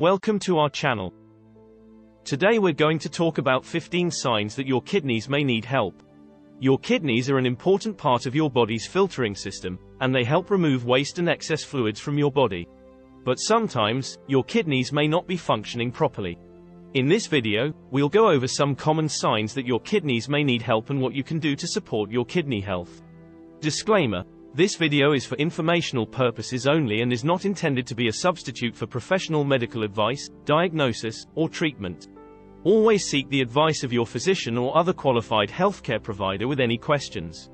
Welcome to our channel. Today we're going to talk about 15 signs that your kidneys may need help. Your kidneys are an important part of your body's filtering system, and they help remove waste and excess fluids from your body. But sometimes, your kidneys may not be functioning properly. In this video, we'll go over some common signs that your kidneys may need help and what you can do to support your kidney health. Disclaimer, this video is for informational purposes only and is not intended to be a substitute for professional medical advice, diagnosis, or treatment. Always seek the advice of your physician or other qualified healthcare provider with any questions.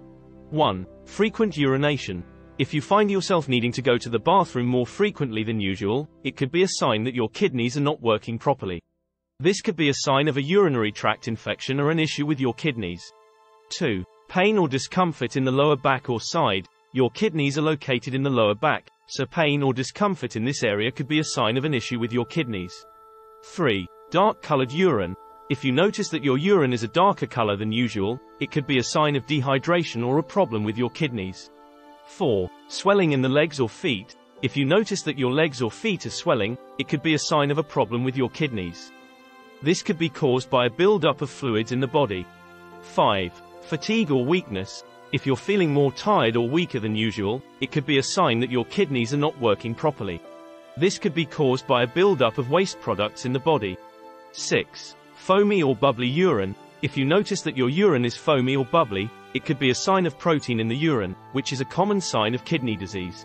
1. Frequent urination. If you find yourself needing to go to the bathroom more frequently than usual, it could be a sign that your kidneys are not working properly. This could be a sign of a urinary tract infection or an issue with your kidneys. 2. Pain or discomfort in the lower back or side, your kidneys are located in the lower back, so pain or discomfort in this area could be a sign of an issue with your kidneys. 3. Dark colored urine. If you notice that your urine is a darker color than usual, it could be a sign of dehydration or a problem with your kidneys. 4. Swelling in the legs or feet. If you notice that your legs or feet are swelling, it could be a sign of a problem with your kidneys. This could be caused by a buildup of fluids in the body. 5. Fatigue or weakness. If you're feeling more tired or weaker than usual, it could be a sign that your kidneys are not working properly. This could be caused by a buildup of waste products in the body. 6. Foamy or bubbly urine. If you notice that your urine is foamy or bubbly, it could be a sign of protein in the urine, which is a common sign of kidney disease.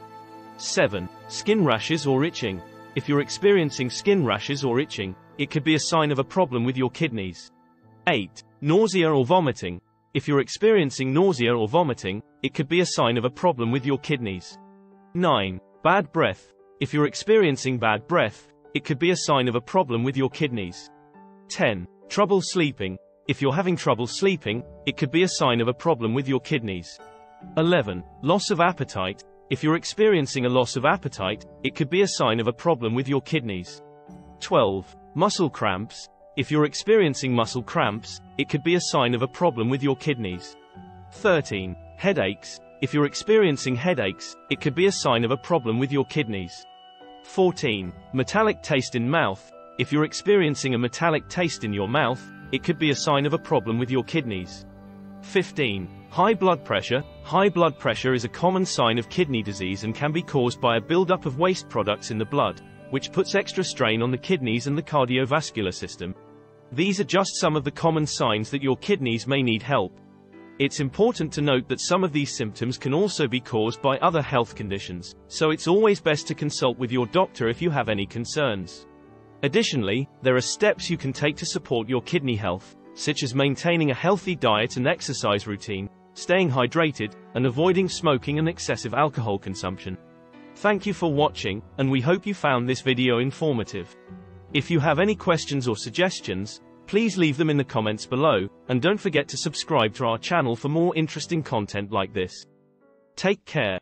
7. Skin rashes or itching. If you're experiencing skin rashes or itching, it could be a sign of a problem with your kidneys. 8. Nausea or vomiting. If you're experiencing nausea or vomiting, it could be a sign of a problem with your kidneys. 9. Bad breath. If you're experiencing bad breath, it could be a sign of a problem with your kidneys. 10. Trouble sleeping. If you're having trouble sleeping, it could be a sign of a problem with your kidneys. 11. Loss of appetite. If you're experiencing a loss of appetite, it could be a sign of a problem with your kidneys. 12. Muscle cramps. If you're experiencing muscle cramps, it could be a sign of a problem with your kidneys. 13. Headaches. If you're experiencing headaches, it could be a sign of a problem with your kidneys. 14. Metallic taste in mouth. If you're experiencing a metallic taste in your mouth, it could be a sign of a problem with your kidneys. 15. High blood pressure. High blood pressure is a common sign of kidney disease and can be caused by a buildup of waste products in the blood, which puts extra strain on the kidneys and the cardiovascular system. These are just some of the common signs that your kidneys may need help. It's important to note that some of these symptoms can also be caused by other health conditions, so it's always best to consult with your doctor if you have any concerns. Additionally, there are steps you can take to support your kidney health, such as maintaining a healthy diet and exercise routine, staying hydrated, and avoiding smoking and excessive alcohol consumption. Thank you for watching, and we hope you found this video informative. If you have any questions or suggestions, please leave them in the comments below, and don't forget to subscribe to our channel for more interesting content like this. Take care.